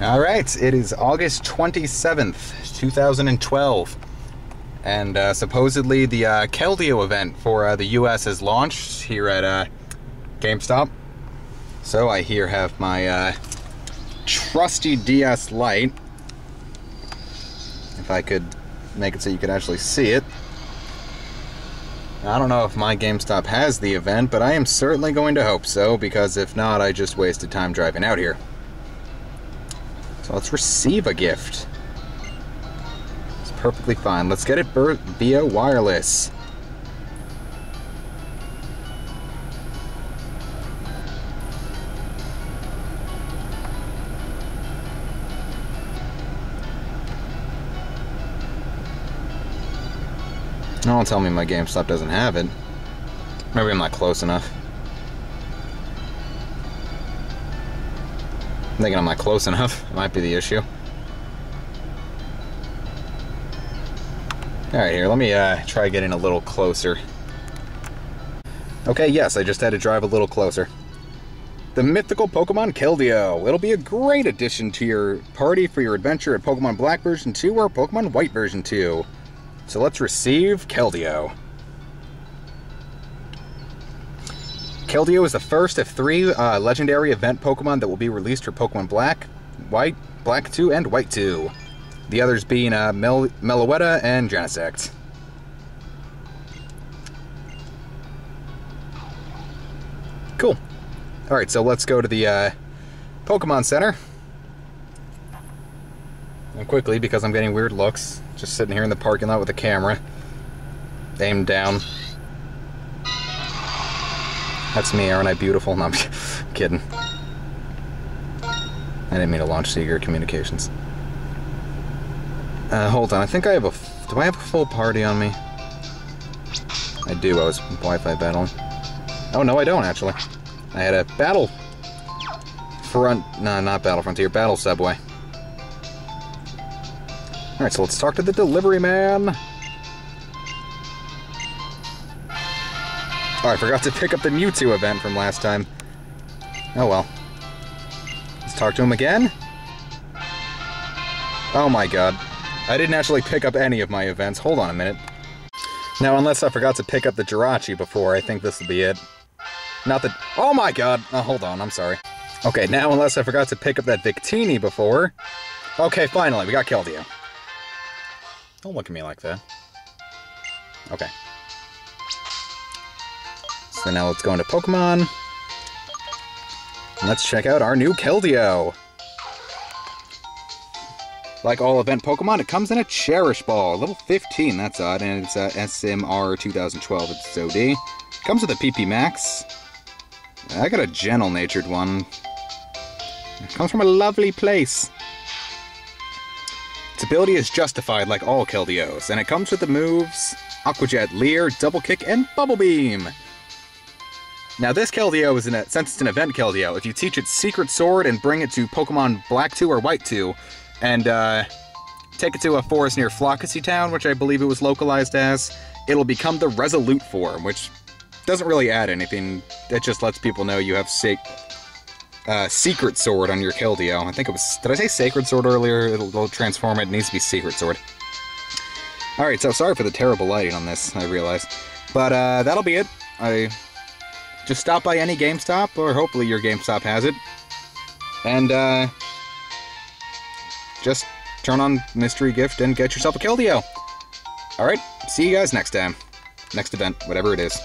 All right, it is August 27th, 2012. And uh, supposedly the uh, Keldeo event for uh, the US has launched here at uh, GameStop. So I here have my uh, trusty DS Lite. If I could make it so you could actually see it. I don't know if my GameStop has the event, but I am certainly going to hope so, because if not, I just wasted time driving out here. So let's receive a gift. It's perfectly fine. Let's get it via wireless. Don't tell me my GameStop doesn't have it. Maybe I'm not close enough. I'm thinking I'm not close enough. It might be the issue. Alright, here, let me uh, try getting a little closer. Okay, yes, I just had to drive a little closer. The mythical Pokemon Keldeo. It'll be a great addition to your party for your adventure at Pokemon Black version 2 or Pokemon White version 2. So let's receive Keldeo. Keldeo is the first of three uh, legendary event Pokemon that will be released for Pokemon Black, White, Black 2, and White 2. The others being uh, Mel Meloetta and Genesect. Cool. Alright, so let's go to the uh, Pokemon Center. And quickly, because I'm getting weird looks, just sitting here in the parking lot with a camera, aimed down. That's me, aren't I beautiful? No, I'm kidding. I didn't mean to launch C-Gear Communications. Uh, hold on, I think I have a... Do I have a full party on me? I do, I was Wi-Fi battling. Oh, no, I don't, actually. I had a battle... Front... No, not Battle Frontier, Battle Subway. Alright, so let's talk to the delivery man. Oh, I forgot to pick up the Mewtwo event from last time. Oh well. Let's talk to him again. Oh my god. I didn't actually pick up any of my events. Hold on a minute. Now, unless I forgot to pick up the Jirachi before, I think this will be it. Not that... Oh my god! Oh, hold on, I'm sorry. Okay, now unless I forgot to pick up that Victini before... Okay, finally, we got Keldeo. Don't look at me like that. Okay. So now let's go into Pokemon. Let's check out our new Keldeo. Like all event Pokemon, it comes in a Cherish Ball, level 15, that's odd, and it's uh, SMR 2012, it's OD. Comes with a PP Max. I got a gentle-natured one. It comes from a lovely place. Its ability is justified like all Keldeos, and it comes with the moves Aqua Jet, Leer, Double Kick, and Bubble Beam. Now this Keldeo is an since it's an event Keldeo, if you teach it Secret Sword and bring it to Pokemon Black 2 or White 2, and uh, take it to a forest near Floccesy Town, which I believe it was localized as, it'll become the Resolute form, which doesn't really add anything. It just lets people know you have uh, Secret Sword on your Keldeo. I think it was... Did I say Sacred Sword earlier? It'll, it'll transform it. It needs to be Secret Sword. Alright, so sorry for the terrible lighting on this, I realize. But uh, that'll be it. I just stop by any GameStop, or hopefully your GameStop has it. And, uh, just turn on Mystery Gift and get yourself a Keldeo. Alright, see you guys next time. Next event, whatever it is.